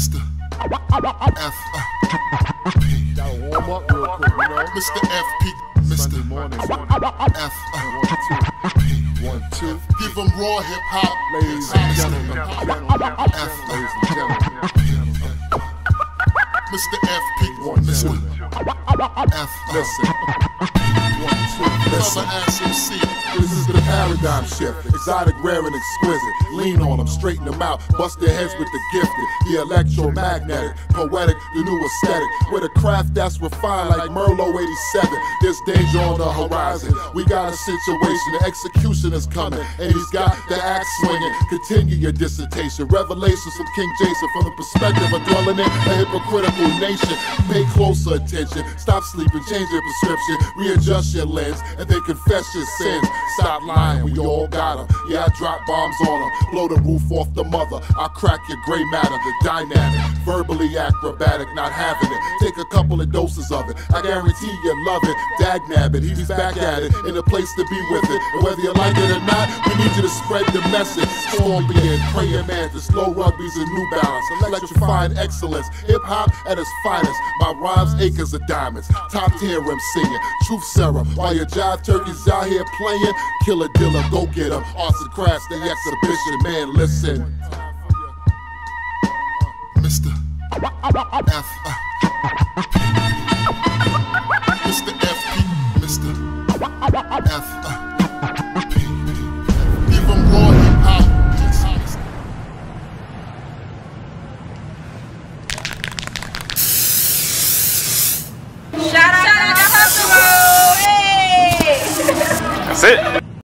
Mr. F. Uh, P. Gotta warm up real quick, you know? Mr. F. P. Mr. Morning. F. Uh, One, two. Give them raw hip hop. Ladies and gentlemen, F. ladies and gentlemen, Mr. F. P. One, Mr. F. listen. One, two, listen. Brother This is the paradigm shift. Exotic, rare, and exquisite. Lean on them, straighten them out. Bust their heads with the gifted. The electromagnetic, poetic, the new aesthetic. With a craft that's refined like Merlot 87. There's danger on the horizon. We got a situation. The execution is coming. And he's got the axe swinging. Continue your dissertation. Revelations from King Jason from the perspective of dwelling in a hypocritical nation. Pay closer attention. Stop sleeping. Change your prescription. Readjust your lens. And then confess your sins. Stop lying, we all got them. Yeah, I drop bombs on them. Blow the roof off the mother. I crack your gray matter, the dynamic. Verbally acrobatic, not having it. Take a couple of doses of it. I guarantee you love it. Dag nab it, he's back at it. In a place to be with it. And whether you like it or not, we need you to spread the message. Scorpion, praying mantis, slow rugbies, and new balance. Electrifying excellence. Hip hop at its finest. My rhymes, acres of diamonds. Top tier MCing. Truth serum. While your live turkeys out here playing. Killer dealer, go get him. Arts and the exhibition, man, listen. Mr. F. Uh, Mr. F. Mr. F. Uh. ます。